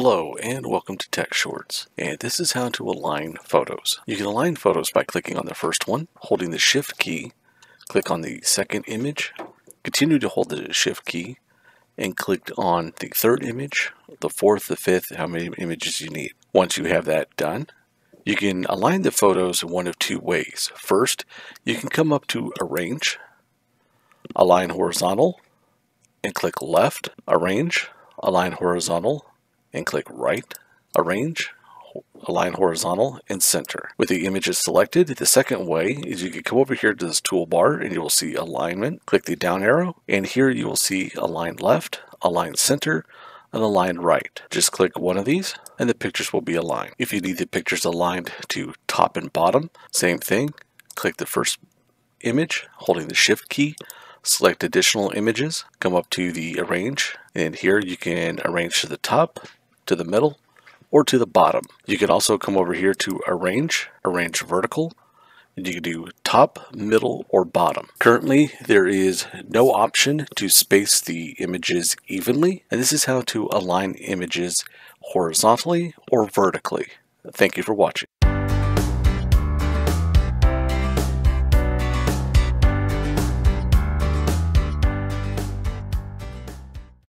Hello and welcome to Tech Shorts and this is how to align photos. You can align photos by clicking on the first one, holding the shift key, click on the second image, continue to hold the shift key and click on the third image, the fourth, the fifth, how many images you need. Once you have that done, you can align the photos in one of two ways. First, you can come up to Arrange, Align Horizontal, and click Left, Arrange, Align Horizontal, and click right, arrange, align horizontal, and center. With the images selected, the second way is you can come over here to this toolbar and you will see alignment. Click the down arrow and here you will see align left, align center, and align right. Just click one of these and the pictures will be aligned. If you need the pictures aligned to top and bottom, same thing. Click the first image holding the shift key select additional images, come up to the arrange, and here you can arrange to the top, to the middle, or to the bottom. You can also come over here to arrange, arrange vertical, and you can do top, middle, or bottom. Currently, there is no option to space the images evenly, and this is how to align images horizontally or vertically. Thank you for watching.